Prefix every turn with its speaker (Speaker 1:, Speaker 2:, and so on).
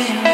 Speaker 1: yeah.